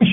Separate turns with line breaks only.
Ich